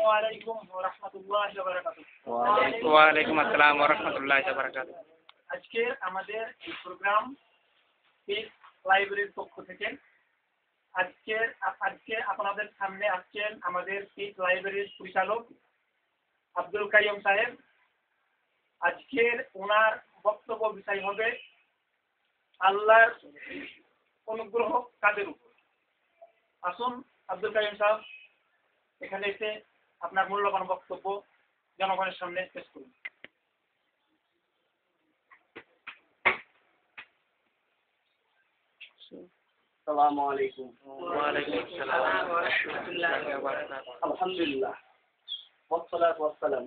আসসালামু আলাইকুম ওয়া রাহমাতুল্লাহি ওয়া বারাকাতুহু ওয়ালাইকুম আসসালাম ওরহমতুল্লাহ বারাকাত আজকে আমাদের এই প্রোগ্রাম লাইব্রেরির পক্ষ থেকে আজকে আজকে আপনাদের সামনে আসছেন আমাদের পিস লাইব্রেরির পরিচালক আব্দুল কাইম সাহেব। আজকের ওনার বক্তব্য বিষয় হবে আল্লাহর অনুগ্রহ কাদের উপর। আসুন আব্দুল কাইম সাহেব এখানে এসে আপনার মূল্যবান বক্তব্য জনগণের সামনে পেশ করুন আসসালামু আলাইকুম ওয়ালাইকুম আসসালাম ওরহমতুল্লাহি ওয়া বারাকাতুহু আলহামদুলিল্লাহ والصلاة والسلام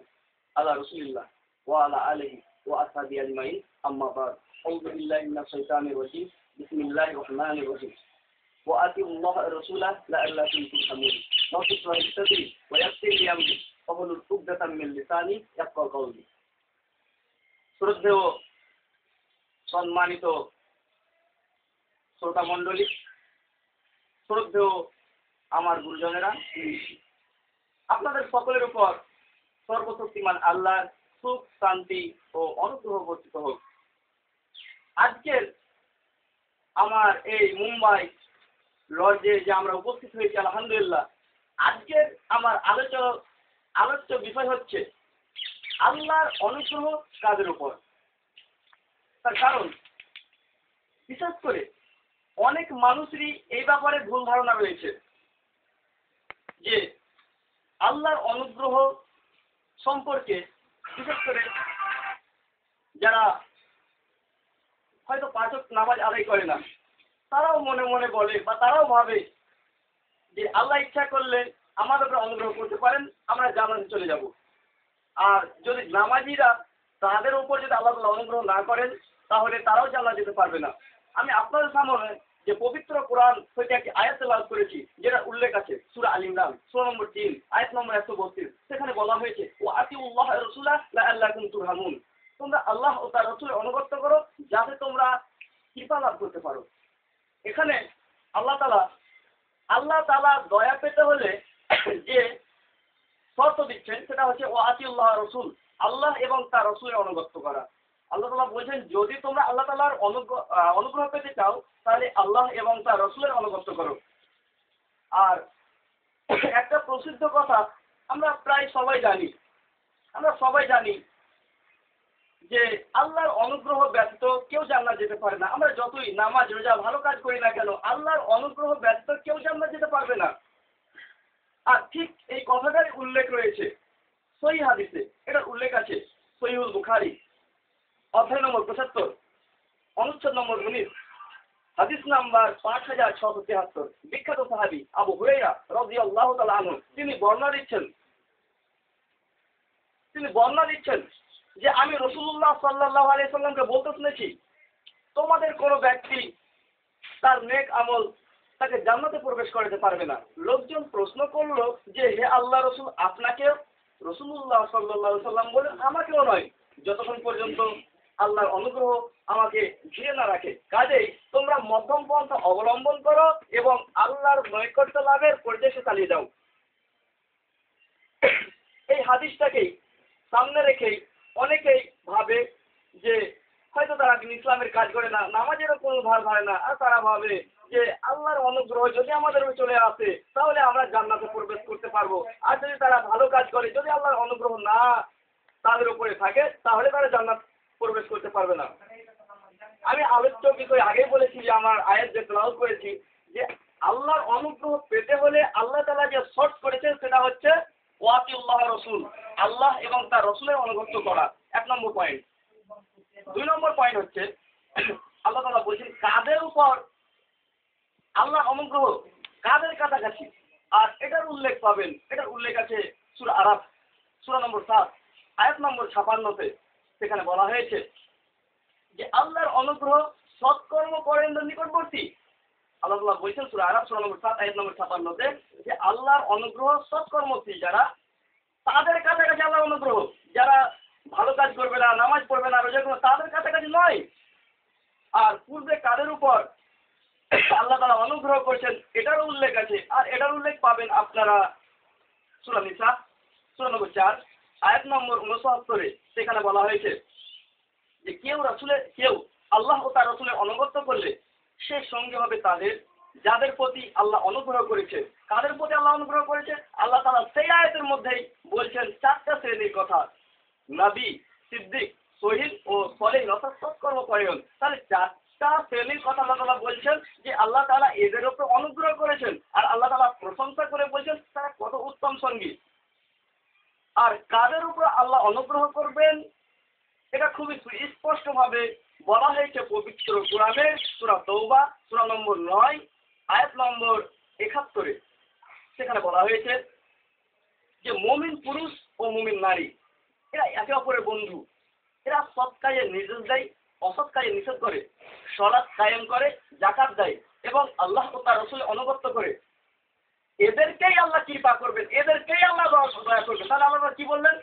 على رسول الله وعلى آله وأصحابه أجمعين أما بعد أعوذ بالله من الشيطان الرجيم بسم الله الرحمن الرحيم وآتوا الله الرسول لعلكم ترحمون رب اشرح لي صدري ويسر لي أمري واحلل عقدة من لساني يفقهوا قولي শ্রদ্ধেয় সম্মানিত শ্রোতা মণ্ডলী শ্রদ্ধেয় আমার গুরুজনেরা আপনাদের সকলের উপর সর্বশক্তিমান আল্লাহর সুখ শান্তি ও অনুগ্রহ বর্ষিত হোক আজকের আমার এই মুম্বাই লজে যে আমরা উপস্থিত হয়েছি আলহামদুলিল্লাহ আজকের আমার আলোচ আলোচ্য বিষয় হচ্ছে আল্লাহর অনুগ্রহ কাজের উপর? তার কারণ, বিশেষ করে অনেক মানুষেরই এই ব্যাপারে ভুল ধারণা রয়েছে যে আল্লাহর অনুগ্রহ সম্পর্কে, বিশেষ করে যারা হয়তো পাঁচক নামাজ আদায় করে না, তারাও মনে মনে বলে বা তারাও ভাবে যে আল্লাহ ইচ্ছা করলে আমাদের উপরে অনুগ্রহ করতে পারেন, আমরা জানাতে চলে যাব। আর যদি নামাজিরা তাদের উপর যদি আল্লাহ তাআলা অনুগ্রহ না করেন, তাহলে তারাও জানা যেতে পারবে না। আমি আপনাদের সামনে যে পবিত্র কোরআন থেকে একটি আয়াত লাভ করেছি যেটা উল্লেখ আছে সুরা আল ইমরান, সুরা নম্বর তিন, আয়াত নম্বর একশো বত্রিশ। সেখানে বলা হয়েছে ও আতি উল্লাহ রসুল্লাহ আল্লাহ তুরহামুন। তোমরা আল্লাহ ও তার রসুলের অনুগত্য করো, যাতে তোমরা কৃপা লাভ করতে পারো। এখানে আল্লাহ তালা আল্লাহ তালা দয়া পেতে হলে যে শর্ত দিচ্ছেন সেটা হচ্ছে ও আতিউল্লাহ রসুল আল্লাহ এবং তার রসুলের অনুগত্য করা। আল্লাহ তালা বলছেন, যদি তোমরা আল্লাহ তালার অনুগ্রহ পেতে চাও, তাহলে আল্লাহ এবং তার রসুলের অনুগত্য করো। আর একটা প্রসিদ্ধ কথা, আমরা প্রায় সবাই জানি, আমরা সবাই জানি যে আল্লাহর অনুগ্রহ ব্যতীত কেউ জান্নাত যেতে পারে না। আমরা যতই নামাজ, রোজা, ভালো কাজ করি না কেন, আল্লাহর অনুগ্রহ ব্যতীত কেউ জান্নাত যেতে পারবে না আর ঠিক এই কথাটার উল্লেখ রয়েছে। সহি হাদিসে এটার উল্লেখ আছে সহিউল বুখারি। অধ্যায় নম্বর পঁচাত্তর, অনুচ্ছেদ নম্বর উনিশ, হাদিস নাম্বার পাঁচ হাজার ছশো তিয়াত্তর। বিখ্যাত সাহাবি আবু হুরাইরা রবি আল্লাহ আনহু, তিনি বর্ণনা দিচ্ছেন, তিনি বর্ণনা দিচ্ছেন যে আমি রসুল্লাহ সাল্লাহ আলিয়া সাল্লামকে বলতে শুনেছি, তোমাদের কোনো ব্যক্তি তার নেক আমল তাকে জান্নাতে প্রবেশ করাতে পারবে না। লোকজন প্রশ্ন করল যে, হে আল্লাহ রসুল, আপনাকে রসুল্লাহ সাল্লাহ সাল্লাম বলে আমাকেও নয়। যতক্ষণ পর্যন্ত আল্লাহর অনুগ্রহ আমাকে ঘিরে না রাখে। কাজেই তোমরা মধ্যম পন্থা অবলম্বন করো এবং আল্লাহর নৈকট্য লাভের পরিদেশে চালিয়ে যাও। এই হাদিসটাকেই সামনে রেখেই অনেকেই ভাবে যে, হয়তো তারা ইসলামের কাজ করে না, নামাজেরও কোনো ভার ধরে না, আর তারা ভাবে আল্লাহর অনুগ্রহ যদি আমাদের চলে আসে, তাহলে আমরা জান্নাতে প্রবেশ করতে পারব। আর যদি তারা ভালো কাজ করে, যদি আল্লাহর অনুগ্রহ না তাদের উপরে থাকে, তাহলে তারা জান্নাত প্রবেশ করতে পারবে না। আমি আলোচ্য বিষয় আগেই বলেছি যে, আমার আয়ের যে ক্লাউজ করেছি, যে আল্লাহর অনুগ্রহ পেতে হলে আল্লাহ তালা যে শর্ট করেছেন, সেটা হচ্ছে ওয়াতিউল্লাহ রসুল, আল্লাহ এবং তার রসুলের অনুগত্য করা। এক নম্বর পয়েন্ট দুই নম্বর পয়েন্ট হচ্ছে, আল্লাহ তালা বলছেন, কাদের উপর আল্লাহ অনুগ্রহ কাদের কাছাকাছি? আর এটার উল্লেখ পাবেন, এটার উল্লেখ আছে সুরা আরাফ, সুরা নম্বর সাত, আয়াত নম্বর ছাপান্নতে, সেখানে বলা হয়েছে যে আল্লাহর অনুগ্রহ সৎকর্ম করেন নিকটবর্তী। আল্লাহ বলছেন সূরা আরাফ, সূরা নম্বর 7 আয়াত নম্বর ছাপান্নতে যে আল্লাহর অনুগ্রহ সৎকর্মশীল যারা, তাদের কাছাকাছি আল্লাহর অনুগ্রহ। যারা ভালো কাজ করবে না, নামাজ পড়বে না, রোজা করবে তাদের কাছাকাছি নয়। আর পূর্বে কাদের উপর আল্লাহ তারা অনুগ্রহ করেছেন এটারও উল্লেখ আছে, আর এটার উল্লেখ পাবেন আপনারা সূরা নিসা, সূরা নম্বর চার, আয়াত নম্বর উনসত্তরে সেখানে বলা হয়েছে যে কেউ রাসূলের, কেউ আল্লাহ ও তার রাসূলের অনুগত্য করলে সে সঙ্গে হবে তাদের, যাদের প্রতি আল্লাহ অনুগ্রহ করেছে। কাদের প্রতি আল্লাহ অনুগ্রহ করেছে? আল্লাহ তাআলা সেই আয়াতের মধ্যেই বলছেন চারটা শ্রেণির কথা। নবী, সিদ্দিক শহীদ ও সলেহ অর্থাৎ সৎকর্মপরায়ণ তাহলে চারটা শ্রেণির কথা আল্লাহ তালা বলছেন যে আল্লাহ তালা এদের উপর অনুগ্রহ করেছেন আর আল্লাহ তালা প্রশংসা করে বলছেন তারা কত উত্তম সঙ্গী। আর কাদের উপর আল্লাহ অনুগ্রহ করবেন? এটা খুবই সুস্পষ্ট ভাবে বলা হয়েছে পবিত্র কোরআনের সূরা তৌবা সূরা নম্বর নয়, আয়াত নম্বর একাত্তরে। সেখানে বলা হয়েছে যে মমিন পুরুষ ও মমিন নারী, এরা একে অপরের বন্ধু। এরা সৎ কাজে নির্দেশ দেয়, অসৎ কাজে নিষেধ করে। সলাৎ কায়েম করে জাকাত দেয় এবং আল্লাহ ও তার রসুলের অনুগত্য করে। এদেরকেই আল্লাহ কৃপা করবেন, এদেরকেই আল্লাহ দয়া- করবেন। তাহলে আল্লাহ কি বললেন?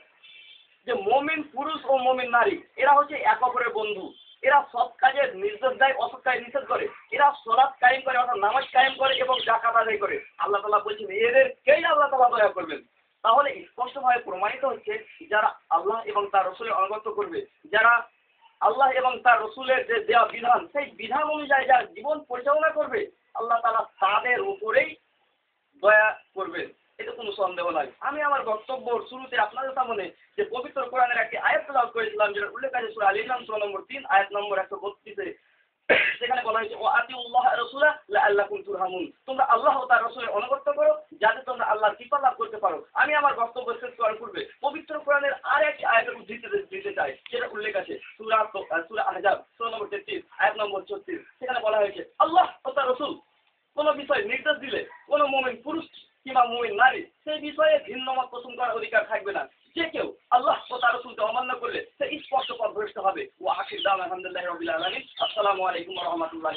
যে মমিন পুরুষ ও মমিন নারী, এরা হচ্ছে এক অপরের বন্ধু। এরা সৎ কাজের নির্দেশ দেয়, অসৎ কাজে নিষেধ করে। এরা সলাৎ কায়েম করে, অর্থাৎ নামাজ কায়েম করে এবং জাকাত আদায় করে। আল্লাহ তালা বলছেন, এদেরকেই আল্লাহ তালা দয়া করবেন। তাহলে স্পষ্টভাবে প্রমাণিত হচ্ছে যারা আল্লাহ এবং তার রসুলের অনুগত করবে, যারা আল্লাহ এবং তার রসুলের যে দেওয়া বিধান, সেই বিধান অনুযায়ী যারা জীবন পরিচালনা করবে, আল্লাহ তালা তাদের উপরেই দয়া করবেন। এতে কোনো সন্দেহ নাই। আমি আমার বক্তব্য শুরুতে আপনাদের সামনে যে পবিত্র কোরআনের একটি আয়াত তেলাওয়াত করেছিলাম, যেটা উল্লেখ আছে সূরা আল সূরা নম্বর তিন, আয়াত নম্বর একশো বত্রিশে। সেখানে বলা হয়েছে, ও আতি উল্লাহ রসুলা আল্লাহ তুরহামুন। তোমরা আল্লাহ তার রসুলের অনুগত্য করো, যাতে তোমরা আল্লাহর কৃপা লাভ করতে পারো। আমি আমার বক্তব্য শেষ করার পূর্বে পবিত্র কোরআনের আর একটি আয়াতের উদ্ধৃতি দে- দিতে চাই যেটা উল্লেখ আছে সূরা তো- আহ, সূরা আহজাব সূরা নম্বর তেত্রিশ আয়াত নম্বর ছত্রিশ সেখানে বলা হয়েছে আল্লাহ ও তার রসুল কোনো বিষয় নির্দেশ দিলে কোনো মোমিন পুরুষ কিংবা মোমিন নারী সেই বিষয়ে ভিন্ন মত পোষণ করার অধিকার থাকবে না। যে কেউ আল্লাহ ও তার রসুলকে অমান্য করলে সে স্পষ্ট পথভ্রষ্ট হবে। ও আশির দাম আলহামদুলিল্লাহ রবিল আলমী আসসালামু আলাইকুম রহমতুল্লাহ